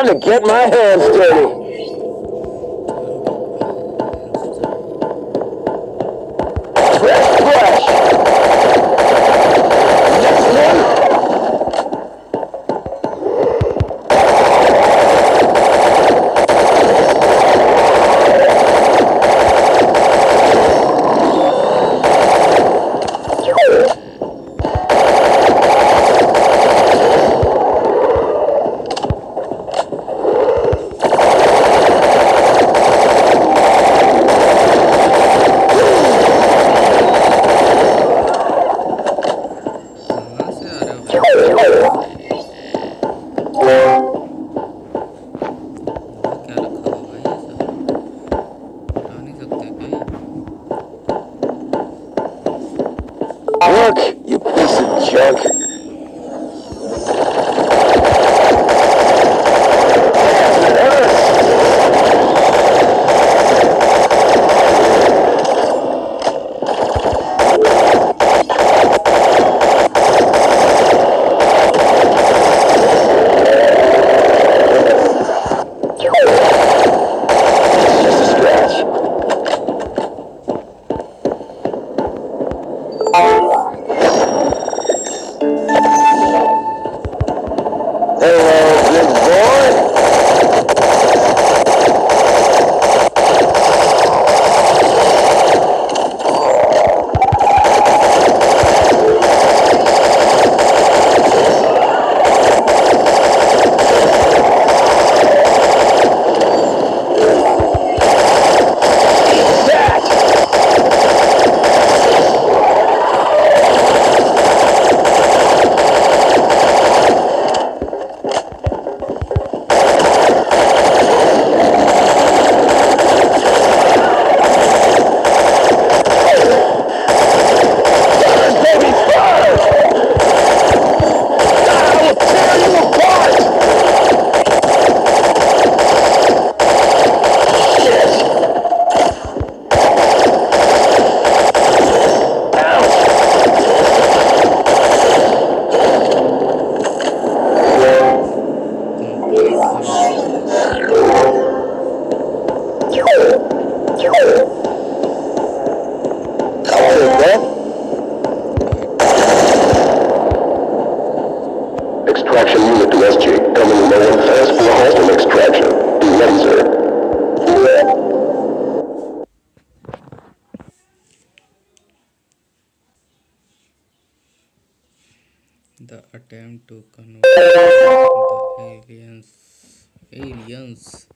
time to get my hands dirty. to convert the aliens aliens.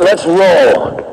Let's roll.